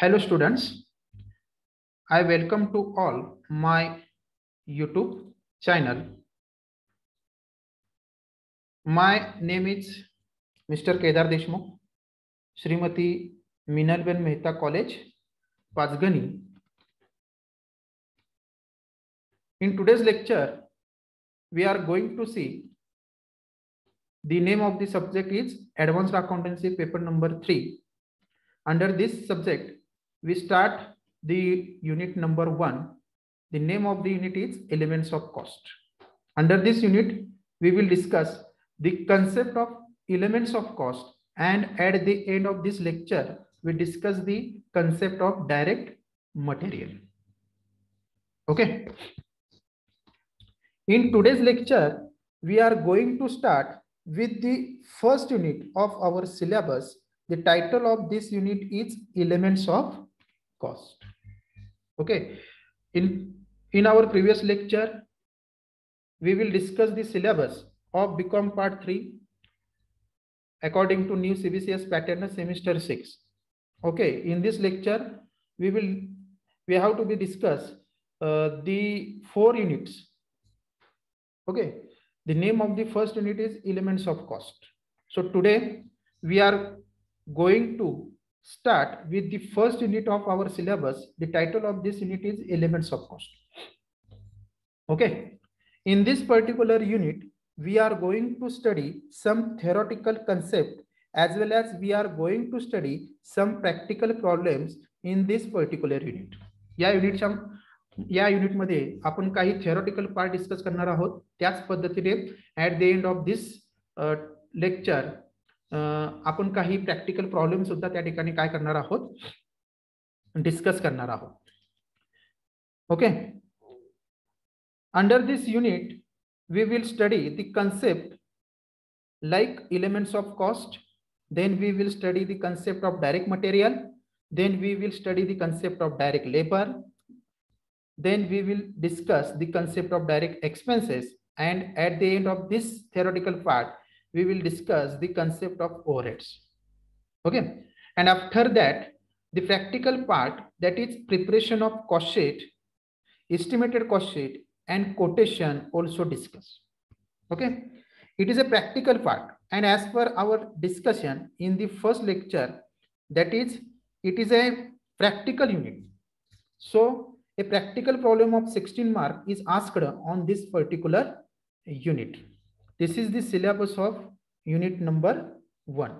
Hello students, I welcome to all my YouTube channel. My name is Mr. Kedar Deshmukh, Srimati Minalben Mehta College, Pazgani. In today's lecture, we are going to see the name of the subject is Advanced Accountancy paper number 3. Under this subject, we start the unit number 1. The name of the unit is Elements of Cost. Under this unit, we will discuss the concept of elements of cost and at the end of this lecture, we discuss the concept of direct material. Okay. In today's lecture, we are going to start with the first unit of our syllabus. The title of this unit is Elements of Cost. Okay. In, in our previous lecture, we will discuss the syllabus of BCom Part 3 according to new CBCS pattern semester 6. Okay. In this lecture, we will we have to be discuss uh, the four units Okay, the name of the first unit is elements of cost. So today we are going to start with the first unit of our syllabus. The title of this unit is elements of cost. Okay, in this particular unit, we are going to study some theoretical concept as well as we are going to study some practical problems in this particular unit. या युनिटच्या या युनिटमध्ये आपण काही theoretical part discuss करणार आहोत त्याच पद्धतीने at the end of this lecture आपण काही प्रॅक्टिकल प्रॉब्लेम सुद्धा त्या ठिकाणी काय करणार आहोत डिस्कस करणार आहोत okay under this unit we will study the concept like elements of cost then we will study the concept of direct material then we will study the concept of direct labour then we will discuss the concept of direct expenses. And at the end of this theoretical part we will discuss the concept of overheads. Okay. And after that, the practical part that is preparation of cost sheet, estimated cost sheet and quotation also discuss. Okay. It is a practical part. And as per our discussion in the first lecture, that is, it is a practical unit. So a practical problem of 16 mark is asked on this particular unit. This is the syllabus of unit number one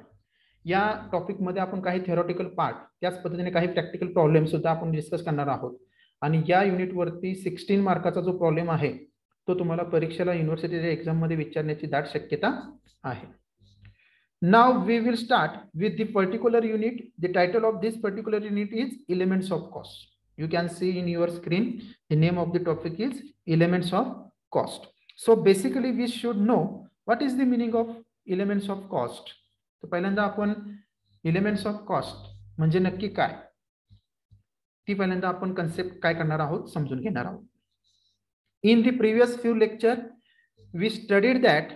या टॉपिकमध्ये आपण काही theoretical part त्याच पद्धतीने काही practical problem सुद्धा आपण discuss करणार आहोत. आणि या युनिटवरती सिक्स्टीन मार्काचा जो प्रॉब्लेम आहे तो तुम्हाला परीक्षेला युनिव्हर्सिटीच्या एक्झाममध्ये विचारण्याची दाट शक्यता आहे. नाव we will start with the particular unit the title of this particular unit is elements of cost you can see in your screen the name of the topic is elements of cost so basically we should know what is the meaning of elements of cost तर पहिल्यांदा आपण elements of cost म्हणजे नक्की काय? ती पहिल्यांदा आपण concept काय करणार आहोत? समजून घेणार आहोत. In the previous few lecture we studied that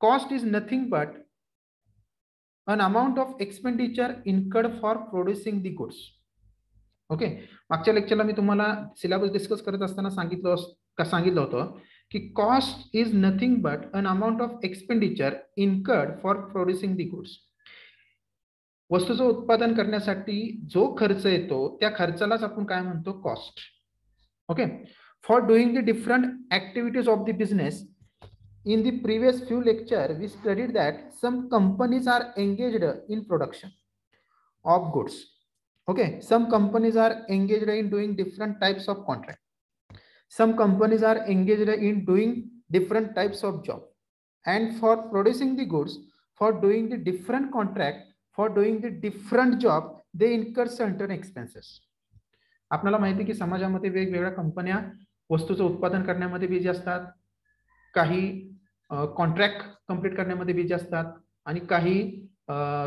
cost is nothing but an amount of expenditure incurred for producing the goods. Okay मागच्या लेक्चरला मी तुम्हाला सिलेबस डिस्कस करत असताना सांगितलं सांगितलं होतं की cost is nothing but an amount of expenditure incurred for producing the goods वस्तूचं उत्पादन करण्यासाठी जो खर्च येतो त्या खर्चालाच आपण काय म्हणतो? Cost okay for doing the different activities of the business in the previous few lecture we studied that some companies are engaged in production of goods okay? Some companies are engaged in doing different types of contract. Some companies are engaged in doing different types of job and for producing the goods for doing the different contract for doing the different job they incur certain expenses आपल्याला माहिती की समाजामध्ये वेगवेगळ्या कंपन्या वस्तूचं उत्पादन करण्यामध्ये busy असतात काही कॉन्ट्रॅक्ट कंप्लीट करण्यामध्ये बिझी असतात आणि काही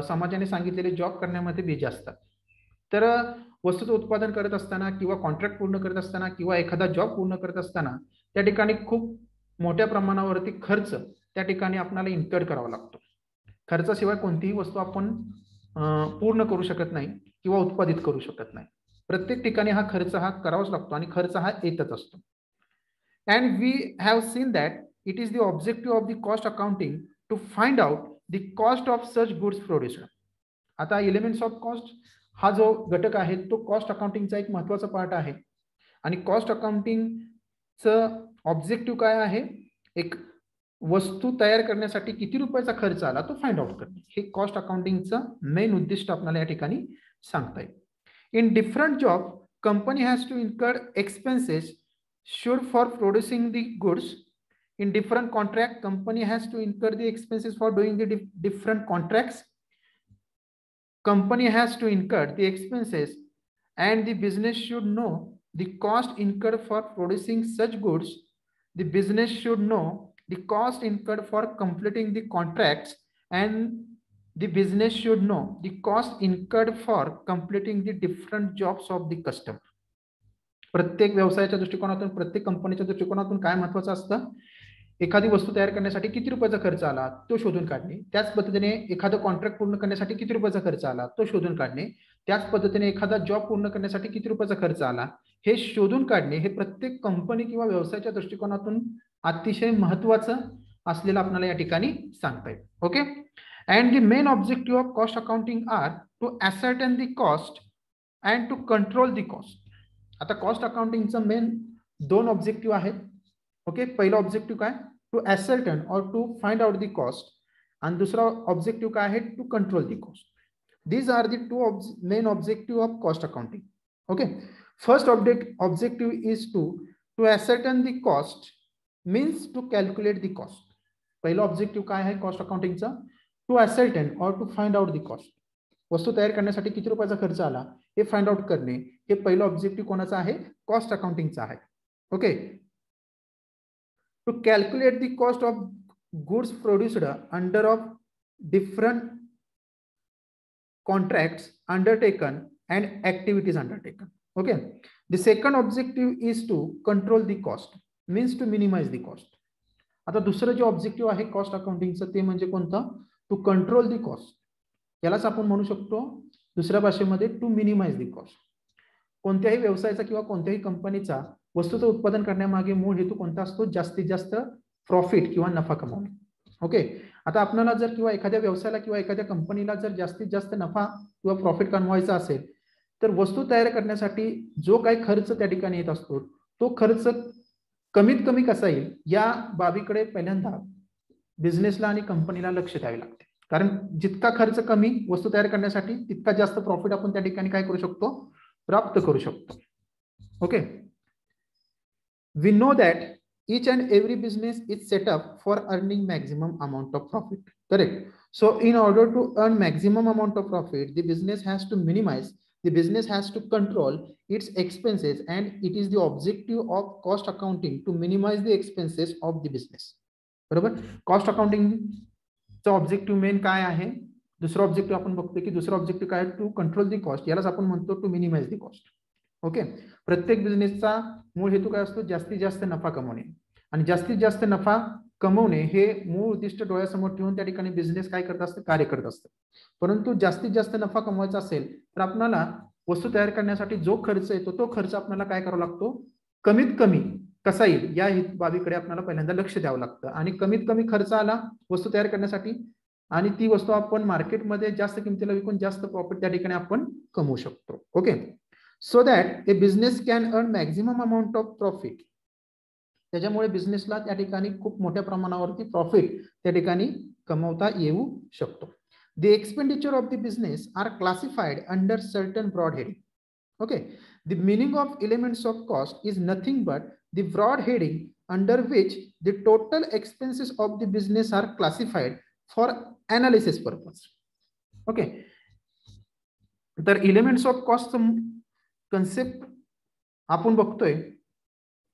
समाजाने सांगितलेले जॉब करण्यामध्ये बिझी असतात तर वस्तूचं उत्पादन करत असताना किंवा कॉन्ट्रॅक्ट पूर्ण करत असताना किंवा एखादा जॉब पूर्ण करत असताना त्या ठिकाणी खूप मोठ्या प्रमाणावरती खर्च त्या ठिकाणी आपल्याला इन्कर्ड करावा लागतो. खर्चाशिवाय कोणतीही वस्तू आपण पूर्ण करू शकत नाही किंवा उत्पादित करू शकत नाही. प्रत्येक ठिकाणी हा खर्च हा करावाच लागतो आणि खर्च हा येतच असतो. And we have seen that it is the objective of the cost accounting to find out the cost of such goods producer आता एलिमेंट्स ऑफ कॉस्ट हा जो घटक आहे तो कॉस्ट अकाउंटिंगचा एक महत्त्वाचा पार्ट आहे. आणि कॉस्ट अकाउंटिंगचं ऑब्जेक्टिव्ह काय आहे? एक वस्तू तयार करण्यासाठी किती रुपयाचा खर्च आला तो फाइंड आउट करणे. हे कॉस्ट अकाउंटिंगचं मेन उद्दिष्ट आपल्याला या ठिकाणी सांगता येईल in different job company has to incur expenses should for producing the goods in different contract company has to incur the expenses for doing the different contracts company has to incur the expenses and the business should know the cost incurred for producing such goods the business should know the cost incurred for completing the contracts and the business should know the cost incurred for completing the different jobs of the customer प्रत्येक व्यवसायाच्या दृष्टिकोनातून प्रत्येक कंपनीच्या दृष्टिकोनातून काय महत्वाचं असतं एखादी वस्तू तयार करण्यासाठी किती रुपयाचा खर्च आला तो शोधून काढणे. त्याच पद्धतीने एखादं कॉन्ट्रॅक्ट पूर्ण करण्यासाठी किती रुपयाचा खर्च आला तो शोधून काढणे. त्याच पद्धतीने एखादा जॉब पूर्ण करण्यासाठी किती रुपयाचा खर्च आला हे शोधून काढणे हे प्रत्येक कंपनी किंवा व्यवसायाच्या दृष्टिकोनातून अतिशय महत्वाचं असलेलं आपल्याला या ठिकाणी सांगता येईल. Okay and the main objective of cost accounting are to and the cost and to control the cost आता कॉस्ट अकाउंटिंगचं मेन दोन ऑब्जेक्टिव्ह आहेत. ओके पहिला ऑब्जेक्टिव्ह काय? To ascertain or to find out the cost आणि दुसरा objective काय आहे? To control the cost these are the two main objective of cost accounting okay first object objective is to to ascertain the cost means to calculate the cost पहिला objective काय आहे cost अकाउंटिंगचा to ascertain or to find out the cost वस्तू तयार करण्यासाठी किती रुपयाचा खर्च आला? हे फाइंड आउट करणे. हे पहिलं ऑब्जेक्टिव्ह कोणाचं आहे? कॉस्ट अकाउंटिंगचं आहे. Okay to calculate the cost of goods produced under of different contracts undertaken and activities undertaken okay the second objective is to control the cost means to minimize the cost आता दुसरं जे objective आहे cost अकाउंटिंगचं ते म्हणजे कोणतं to control the cost यालाच आपण म्हणू शकतो दुसऱ्या भाषेमध्ये टू मिनिमाइज दी कॉस्ट कोणत्याही व्यवसायाचा किंवा कोणत्याही कंपनीचा वस्तूचं उत्पादन करण्यामागे मूळ हेतू कोणता असतो? जास्तीत जास्त प्रॉफिट किंवा नफा कमावणे. ओके आता आपल्याला जर किंवा एखाद्या व्यवसायाला किंवा एखाद्या कंपनीला जर जास्तीत जास्त नफा किंवा प्रॉफिट कमवायचा असेल तर वस्तू तयार करण्यासाठी जो काही खर्च त्या ठिकाणी येत असतो तो खर्च कमीत कमी कसा येईल? या बाबीकडे पहिल्यांदा बिझनेसला आणि कंपनीला लक्ष द्यावे लागते. कारण जितका खर्च कमी वस्तू तयार करण्यासाठी तितका जास्त प्रॉफिट आपण त्या ठिकाणी काय करू शकतो? प्राप्त करू शकतो. Okay we know that each and every business is set up for earning maximum amount of profit correct so in order to earn maximum amount of profit the business has to minimize the business has to control its expenses and it is the objective of cost accounting to minimize the expenses of the business बरोबर cost अकाउंटिंगचा objective main काय आहे दुसरा objective आपण बघतो की दुसरा objective काय टू कंट्रोल दी कॉस्ट यालाच आपण म्हणतो to minimize the cost Okay? प्रत्येक बिझनेसचा मूळ हेतू काय असतो? जास्तीत जास्त नफा कमवणे. आणि जास्तीत जास्त नफा कमवणे हे मूळ उद्दिष्ट डोळ्यासमोर ठेवून त्या ठिकाणी बिझनेस काय करत असतं? कार्य करत असतं. परंतु जास्तीत जास्त नफा कमवायचा असेल तर आपणाला वस्तू तयार करण्यासाठी जो खर्च येतो तो खर्च आपल्याला काय करावा लागतो? कमीत कमी कसा येईल? या बाबीकडे आपल्याला पहिल्यांदा लक्ष द्यावं लागतं. आणि कमीत कमी खर्च आला वस्तू तयार करण्यासाठी आणि ती वस्तू आपण मार्केटमध्ये जास्त किमतीला विकून जास्त प्रॉफिट त्या ठिकाणी आपण कमवू शकतो. Okay? So that a business can earn maximum amount of profit त्याच्यामुळे बिझनेसला त्या ठिकाणी खूप मोठ्या प्रमाणावरती प्रॉफिट त्या ठिकाणी कमवता येऊ शकतो. The expenditure of the business are classified under certain broad heading okay the meaning of elements of cost is nothing but the broad heading under which the total expenses of the business are classified for analysis purpose okay तर elements of cost concept आपण बघतोय.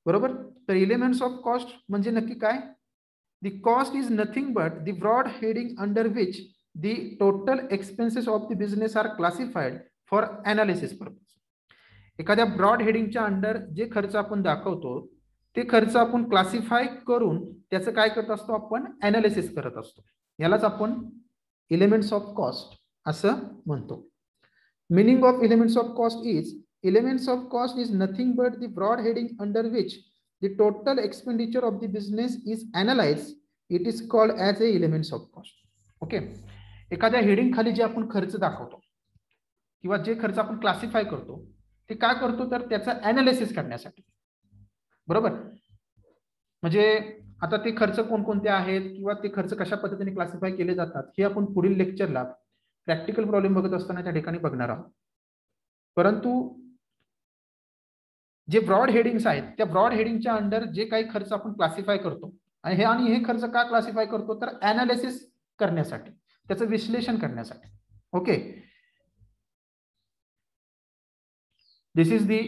बरोबर? तर elements of cost म्हणजे नक्की काय? The cost is nothing but the broad heading under which the total expenses of the business are classified for analysis purpose एखाद्या broad हेडिंगच्या अंडर जे खर्च आपण दाखवतो ते खर्च आपण क्लासिफाय करून त्याचं काय करत असतो आपण? अनालिसिस करत असतो. यालाच आपण एलिमेंट्स ऑफ कॉस्ट असं म्हणतो. Meaning of elements of cost is elements of cost is nothing but the broad heading under which the total expenditure of the business is analyzed. It is called as a elements of cost. Okay एखाद्या heading खाली जे आपण खर्च दाखवतो किंवा जे खर्च आपण क्लासिफाय करतो ते काय करतो? तर त्याचा अनालिसिस करण्यासाठी. बरोबर? म्हणजे आता ते खर्च कोणकोणते आहेत किंवा ते खर्च कशा पद्धतीने क्लासिफाय केले जातात हे आपण पुढील लेक्चरला प्रॅक्टिकल प्रॉब्लेम बघत असताना त्या ठिकाणी बघणार आहोत. परंतु जे ब्रॉड हेडिंग्स आहेत त्या ब्रॉड हेडिंगच्या अंडर जे काही खर्च आपण क्लासिफाय करतो आणि हे आणि हे खर्च का क्लासिफाय करतो? तर अनालिसिस करण्यासाठी त्याचं विश्लेषण करण्यासाठी. Okay this is the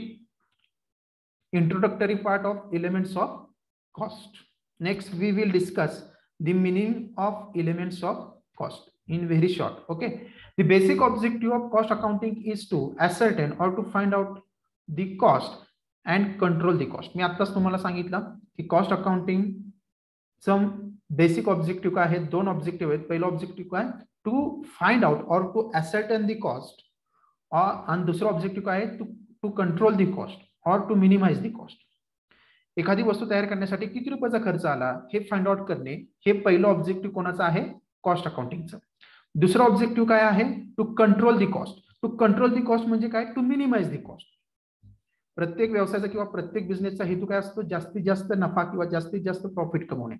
introductory part of elements of cost next we will discuss the meaning of elements of cost in very short okay the basic objective of cost accounting is to ascertain or to find out the cost and control the cost. मी आत्ताच तुम्हाला सांगितलं की cost accounting some basic objective काय आहेत? दोन objective आहेत. पहिलं objective काय? To find out or to ascertain the cost आणि दुसरं ऑब्जेक्टिव्ह काय आहे? To to control the cost or to minimize the cost एखादी वस्तू तयार करण्यासाठी किती रुपयाचा खर्च आला? हे फाइंड आउट करणे हे पहिलं ऑब्जेक्टिव्ह कोणाचं आहे? कॉस्ट अकाउंटिंगचं. दुसरं ऑब्जेक्टिव्ह काय आहे? To control the cost to control the cost म्हणजे काय? टू मिनिमाइज दी कॉस्ट प्रत्येक व्यवसायाचा किंवा प्रत्येक बिझनेसचा हेतू काय असतो? जास्तीत जास्त नफा किंवा जास्तीत जास्त प्रॉफिट कमवणे.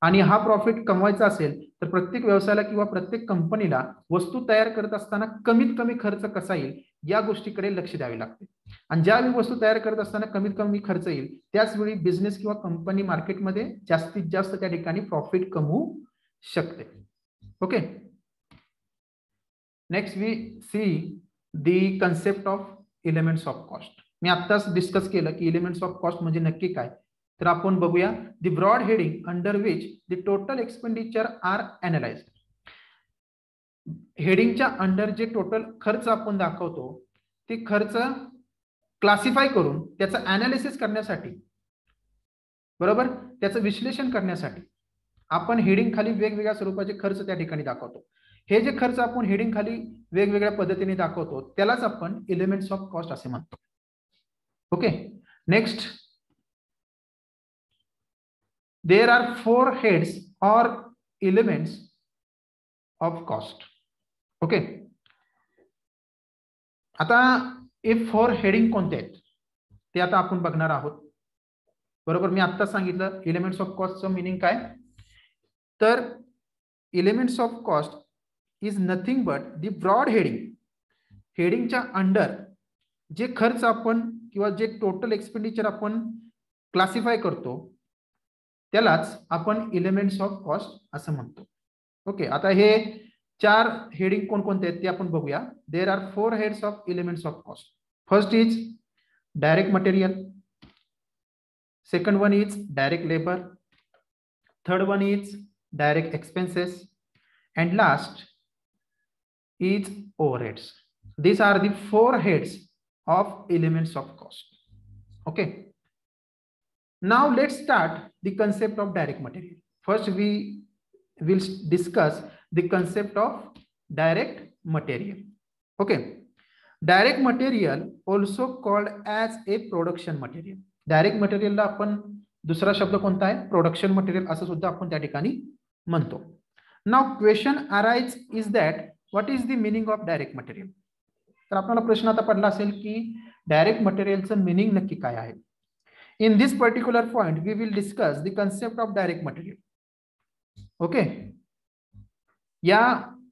आणि हा प्रॉफिट कमवायचा असेल तर प्रत्येक व्यवसायाला किंवा प्रत्येक कंपनीला वस्तू तयार करत असताना कमीत कमी खर्च कसा येईल? या गोष्टीकडे लक्ष द्यावे लागते. आणि ज्यावेळी वस्तू तयार करत असताना कमीत कमी खर्च येईल त्याच वेळी बिझनेस किंवा कंपनी मार्केटमध्ये जास्तीत जास्त त्या ठिकाणी प्रॉफिट कमवू शकते. Okay next we see the concept of elements of cost मी आत्ताच डिस्कस केलं की एलिमेंट्स ऑफ कॉस्ट म्हणजे नक्की काय. तर आपण बघूया the broad heading under which the total expenditure are analyse हेडिंगच्या under जे टोटल खर्च आपण दाखवतो ते खर्च क्लासिफाय करून त्याचं अनालिसिस करण्यासाठी बरोबर? त्याचं विश्लेषण करण्यासाठी आपण हेडिंग खाली वेगवेगळ्या स्वरूपाचे खर्च त्या ठिकाणी दाखवतो. हे जे खर्च आपण हेडिंग खाली वेगवेगळ्या पद्धतीने दाखवतो त्यालाच आपण एलिमेंट्स ऑफ कॉस्ट असे म्हणतो. Okay next there are four heads or elements of cost. Okay. आता इफ फोर हेडिंग कोणते आहेत? ते आता आपण बघणार आहोत. बरोबर मी आत्ताच सांगितलं एलिमेंट्स ऑफ कॉस्टचं मिनिंग काय? तर elements of cost is nothing but the broad heading हेडिंगच्या under जे खर्च आपण किंवा जे टोटल एक्सपेंडिचर आपण क्लासिफाय करतो त्यालाच आपण इलेमेंट्स ऑफ कॉस्ट असं म्हणतो. ओके आता हे चार हेडिंग कोणकोणते आहेत ते आपण बघूया. There are four heads of elements of cost first is direct material second one is direct labour third one is direct expenses and last is overheads these are the four heads of elements of cost okay now let's start the concept of direct material first we will discuss the concept of direct material okay direct material also called as a production material direct material ला आपण दुसरा शब्द कोणता आहे production material असं सुद्धा आपण त्या ठिकाणी म्हणतो नाव question arise is that what is the meaning of direct material तर आपल्याला प्रश्न आता पडला असेल की डायरेक्ट मटेरियलचं मिनिंग नक्की काय आहे? In this particular point we will discuss the concept of direct material okay या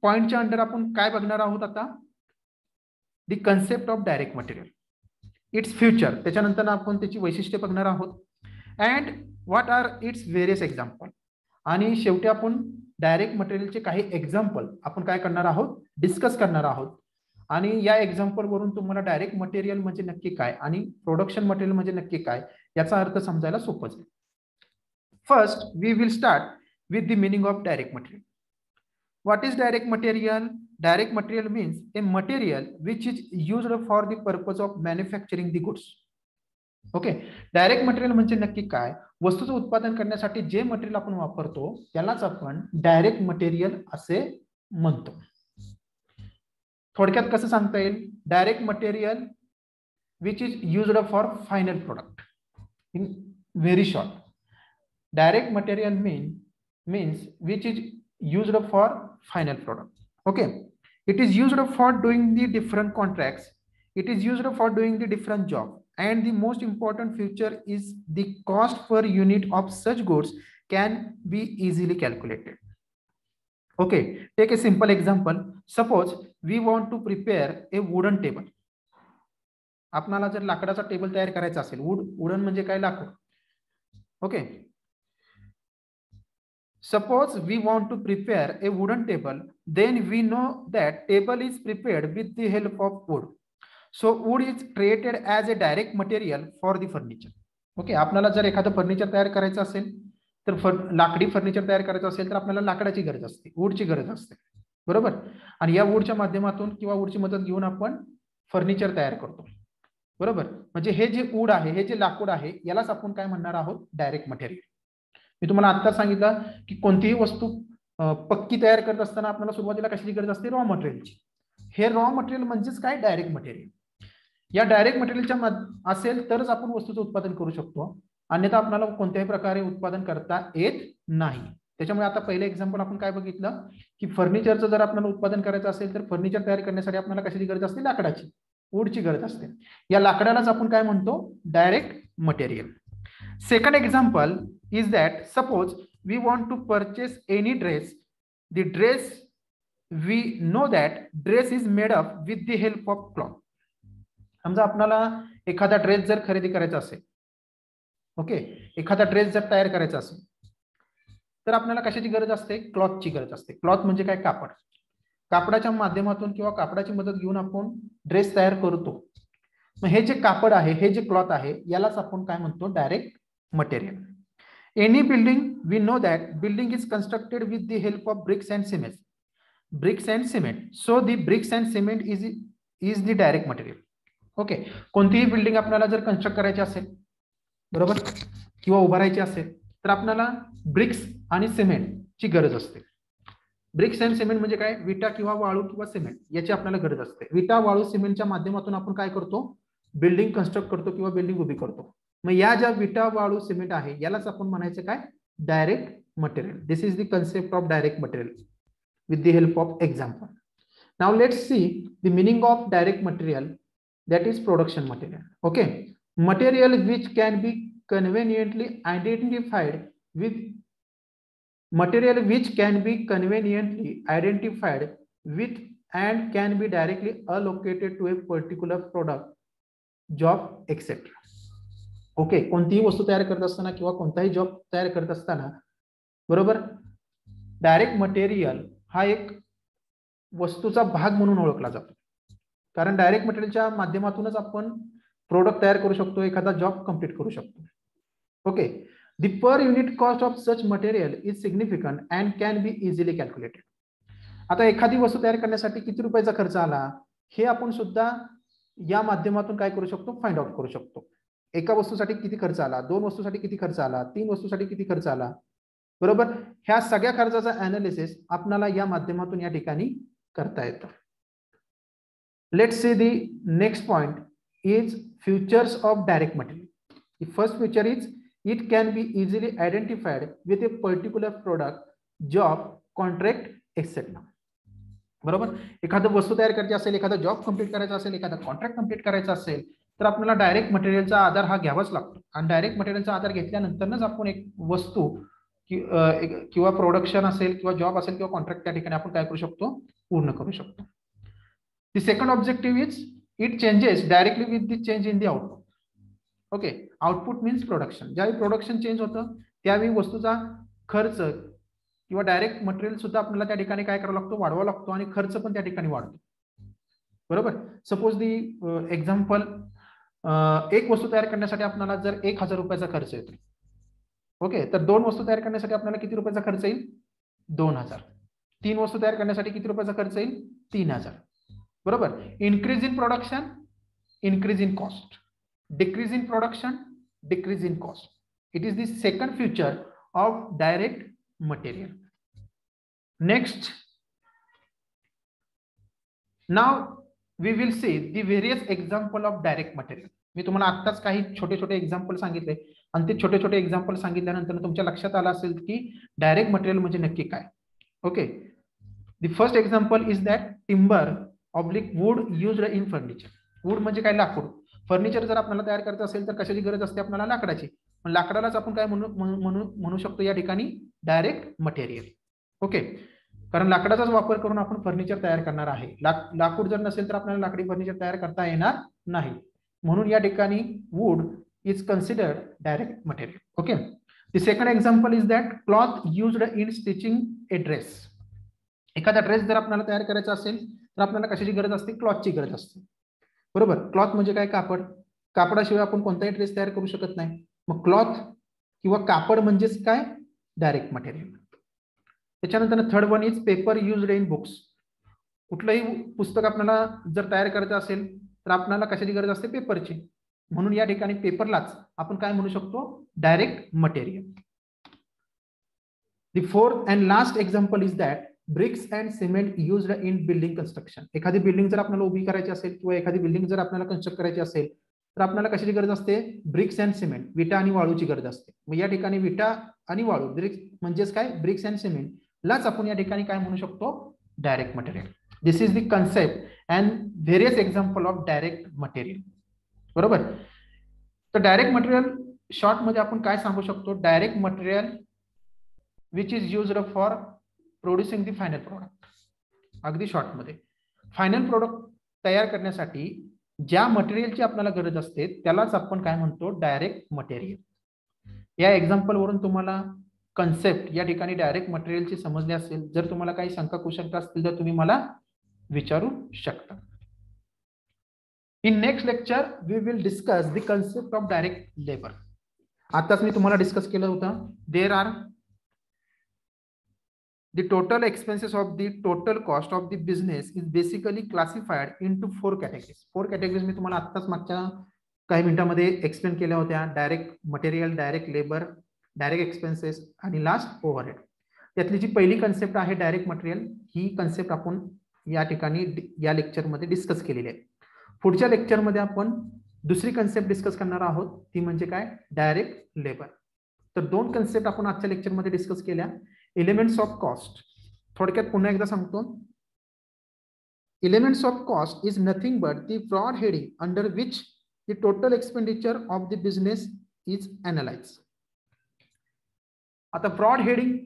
पॉइंटच्या अंडर आपण काय बघणार आहोत आता? The concept of direct material its feature त्याच्यानंतर आपण त्याची वैशिष्ट्ये बघणार आहोत. And what are its various example आणि शेवटी आपण डायरेक्ट मटेरियलचे काही एक्झाम्पल आपण काय करणार आहोत? डिस्कस करणार आहोत. आणि या एक्झाम्पल वरून तुम्हाला डायरेक्ट मटेरियल म्हणजे नक्की काय आणि प्रोडक्शन मटेरियल म्हणजे नक्की काय याचा अर्थ समजायला सोपं जाईल first we will start with the meaning of direct material what is direct material direct material means a material which is used for the purpose of manufacturing the goods okay direct material म्हणजे नक्की काय? वस्तूचं उत्पादन करण्यासाठी जे material आपण वापरतो त्यालाच आपण डायरेक्ट मटेरियल असे म्हणतो. थोडक्यात कसं सांगता येईल direct material which is used for final product in very short direct material mean means which is used for final product okay it is used for doing the different contracts it is used for doing the different job and the most important feature is the cost per unit of such goods can be easily calculated Okay take a simple example suppose we want to prepare a wooden table आपणाला जर लाकडाचा table तयार करायचा असेल wood wooden म्हणजे काय लाकूड? Okay suppose we want to prepare a wooden table then we know that table is prepared with the help of wood so wood is created as a direct material for the furniture okay आपल्याला जर एखादं furniture तयार करायचं असेल तर फर लाकडी furniture तयार करायचं असेल तर आपल्याला लाकडाची गरज असते वूडची गरज असते बरोबर? आणि या वूडच्या माध्यमातून किंवा वूडची मदत घेऊन आपण फर्निचर तयार करतो बरोबर? म्हणजे हे जे वूड आहे हे जे लाकूड आहे यालाच आपण काय म्हणणार आहोत? डायरेक्ट मटेरियल मी तुम्हाला आत्ता सांगितलं की कोणतीही वस्तू पक्की तयार करत असताना आपल्याला सुरुवातीला कशाची गरज असते? रॉ मटेरियलची हे रॉ मटेरियल म्हणजेच काय? डायरेक्ट मटेरियल या डायरेक्ट मटेरियलच्या असेल तरच आपण वस्तूचं उत्पादन करू शकतो. अन्यथा आपल्याला कोणत्याही प्रकारे उत्पादन करता येत नाही. त्याच्यामुळे आता पहिलं एक्झाम्पल आपण काय बघितलं? की फर्निचरचं जर आपल्याला उत्पादन करायचं असेल तर फर्निचर तयार करण्यासाठी आपल्याला कशाची गरज असते? लाकडाची. वूडची गरज असते. या लाकडालाच आपण काय म्हणतो? Direct material second example is that suppose we want to purchase any dress the dress we know that dress is made up with the help of cloth समजा आपल्याला एखादा ड्रेस जर खरेदी करायचा असेल ओके? एखादा ड्रेस जर तयार करायचा असेल तर आपल्याला कशाची गरज असते? क्लॉथची गरज असते. क्लॉथ म्हणजे काय? कापड. कापडाच्या माध्यमातून किंवा कापडाची मदत घेऊन आपण ड्रेस तयार करतो. मग हे जे कापड आहे हे जे क्लॉथ आहे यालाच आपण काय म्हणतो? Direct material. Any building we know that building is constructed with the help of bricks and cement. Bricks and cement. So the bricks and cement is is the direct material. Okay? कोणतीही building आपल्याला जर construct करायची असेल बरोबर? किंवा उभारायची असेल तर आपल्याला ब्रिक्स आणि सिमेंटची गरज असते. ब्रिक्स अँड सिमेंट म्हणजे काय? विटा किंवा वाळू किंवा सिमेंट याची आपल्याला गरज असते. विटा वाळू सिमेंटच्या माध्यमातून आपण काय करतो? बिल्डिंग कन्स्ट्रक्ट करतो किंवा बिल्डिंग उभी करतो. मग या ज्या विटा वाळू सिमेंट आहे यालाच आपण म्हणायचं काय? Direct material this is the concept of direct material with the help of example now let see the meaning of direct material that is production material okay material which can be conveniently identified with material which can be conveniently identified with and can be directly allocated to a particular product job etc okay कोणतीही वस्तू तयार करत असताना किंवा कोणताही job तयार करत असताना बरोबर? डायरेक्ट मटेरियल हा एक वस्तूचा भाग म्हणून ओळखला जातो. कारण डायरेक्ट मटेरियलच्या माध्यमातूनच आपण प्रोडक्ट तयार करू शकतो एखादा जॉब कंप्लीट करू शकतो. Okay the per unit cost of such material is significant and can be easily calculated आता एखादी वस्तू तयार करण्यासाठी किती रुपयाचा खर्च आला? हे आपण सुद्धा या माध्यमातून काय करू शकतो? फाइंड आउट करू शकतो. एका वस्तूसाठी किती खर्च आला? दोन वस्तूसाठी किती खर्च आला? तीन वस्तूसाठी किती खर्च आला? बरोबर? ह्या सगळ्या खर्चाचा अनालिसिस आपणाला या माध्यमातून या ठिकाणी करता येतं. Let see the next point is features of direct material first feature is it can be easily identified with a particular product, job, contract, etc. बरोबर? एखादं वस्तू तयार करायची असेल एखादा जॉब कंप्लीट करायचा असेल एखादा कॉन्ट्रॅक्ट कंप्लीट करायचा असेल तर आपल्याला डायरेक्ट मटेरियलचा आधार हा घ्यावाच लागतो. आणि डायरेक्ट मटेरियलचा आधार घेतल्यानंतरच आपण एक वस्तू किंवा प्रोडक्शन असेल किंवा जॉब असेल किंवा कॉन्ट्रॅक्ट त्या ठिकाणी आपण काय करू शकतो? पूर्ण करू शकतो. The second objective is it changes directly with the change in the output okay output means production ज्यावेळी प्रोडक्शन चेंज होतं त्यावेळी वस्तूचा खर्च किंवा डायरेक्ट मटेरियल सुद्धा आपल्याला त्या ठिकाणी काय करावं लागतो? वाढवा लागतो आणि खर्च पण त्या ठिकाणी वाढतो. बरोबर? सपोज दी एक्झाम्पल एक वस्तू तयार करण्यासाठी आपल्याला जर एक हजार रुपयाचा खर्च येतो. ओके तर दोन वस्तू तयार करण्यासाठी आपल्याला किती रुपयाचा खर्च येईल? दोन हजार. तीन वस्तू तयार करण्यासाठी किती रुपयाचा खर्च येईल? तीन हजार. बरोबर? Increase in production increase in cost decrease in production, decrease in cost. It is the second feature of direct material. Next, now we will see the various example of direct material मी तुम्हाला आत्ताच काही छोटे छोटे example सांगितले. आणि ते छोटे छोटे एक्झाम्पल सांगितल्यानंतर तुमच्या लक्षात आलं असेल की डायरेक्ट मटेरियल म्हणजे नक्की काय? Okay the first example is that timber oblique wood use in furniture wood म्हणजे काय? लाकूड. फर्निचर जर आपल्याला तयार करायचं असेल तर कशाची गरज असते आपल्याला? लाकडाची. लाकडालाच आपण काय म्हणू म्हणू म्हणू शकतो या ठिकाणी? डायरेक्ट मटेरियल ओके कारण लाकडाचाच वापर करून आपण फर्निचर तयार करणार आहे. लाकूड जर नसेल तर आपल्याला लाकडी फर्निचर तयार करता येणार नाही. म्हणून या ठिकाणी wood is considered direct material okay the second example is that cloth used in stitching a dress एखादा ड्रेस जर आपल्याला तयार करायचा असेल तर आपल्याला कशाची गरज असते? क्लॉथची गरज असते. बरोबर? क्लॉथ म्हणजे काय? कापड. कापडाशिवाय आपण कोणताही ड्रेस तयार करू शकत नाही. मग क्लॉथ किंवा कापड म्हणजेच काय? डायरेक्ट मटेरियल त्याच्यानंतर third one is paper use in books कुठलंही पुस्तक आपल्याला जर तयार करायचं असेल तर आपल्याला कशाची गरज असते? पेपरची म्हणून या ठिकाणी पेपरलाच आपण काय म्हणू शकतो? Direct material the fourth and last example is that bricks and cement use in building construction एखादी बिल्डिंग जर आपल्याला उभी करायची असेल किंवा एखादी बिल्डिंग जर आपल्याला कन्स्ट्रक्ट करायची असेल तर आपल्याला कशाची गरज असते? ब्रिक्स अँड सिमेंट विटा आणि वाळूची गरज असते. मग या ठिकाणी विटा आणि वाळू ब्रिक्स म्हणजेच काय? ब्रिक्स अँड सिमेंट लाच आपण या ठिकाणी काय म्हणू शकतो? Direct material this is the concept and various example of direct material बरोबर? तर डायरेक्ट मटेरियल शॉर्टमध्ये आपण काय सांगू शकतो? Direct material which is used for producing the final product अगदी शॉर्टमध्ये फायनल प्रोडक्ट तयार करण्यासाठी ज्या मटेरियलची आपल्याला गरज असते त्यालाच आपण काय म्हणतो? डायरेक्ट मटेरियल या एक्झाम्पल वरून तुम्हाला कन्सेप्ट या ठिकाणी डायरेक्ट मटेरियलची समजली असेल जर तुम्हाला काही शंका कुशंका असतील तर तुम्ही मला विचारू शकता. In next lecture we will discuss the concept of direct labour आताच मी तुम्हाला डिस्कस केलं होतं. There are the total expenses of the total cost of the business is basically classified into four categories. Four categories मी तुम्हाला आत्ताच मागच्या काही मिनिटांमध्ये एक्सप्लेन केल्या होत्या. Direct material direct labour direct expenses आणि लास्ट ओव्हरहेड त्यातली जी पहिली कन्सेप्ट आहे डायरेक्ट मटेरियल ही कन्सेप्ट आपण या ठिकाणी या लेक्चरमध्ये डिस्कस केलेली आहे. पुढच्या लेक्चरमध्ये आपण दुसरी कन्सेप्ट डिस्कस करणार आहोत. ती म्हणजे काय? डायरेक्ट लेबर तर दोन कन्सेप्ट आपण आजच्या लेक्चरमध्ये डिस्कस केल्या. एलिमेंट्स ऑफ कॉस्ट थोडक्यात पुन्हा एकदा सांगतो. Elements of cost is nothing but the broad heading under which the total expenditure of the business is analyse आता ब्रॉड हेडिंग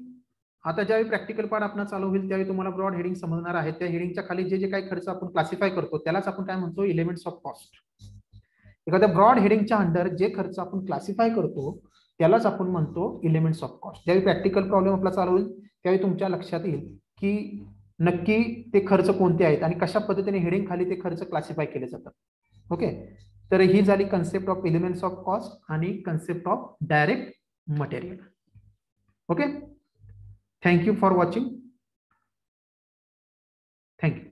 आता ज्यावेळी प्रॅक्टिकल पार्ट आपण चालू होईल त्यावेळी तुम्हाला ब्रॉड हेडिंग समजणार आहे. त्या हेडिंगच्या खाली जे जे काही खर्च आपण क्लासिफाय करतो त्यालाच आपण काय म्हणतो? एलिमेंट्स ऑफ कॉस्ट एखाद्या ब्रॉड हेडिंगच्या अंडर जे खर्च आपण क्लासिफाय करतो त्यालाच आपण म्हणतो इलिमेंट्स ऑफ कॉस्ट ज्यावेळी प्रॅक्टिकल प्रॉब्लेम आपला चालू होईल त्यावेळी तुमच्या लक्षात येईल की नक्की ते खर्च कोणते आहेत आणि कशा पद्धतीने हेडिंग खाली ते खर्च क्लासिफाय केले जातात. ओके तर ही झाली concept of elements of cost आणि concept of direct material okay thank you for watching thank you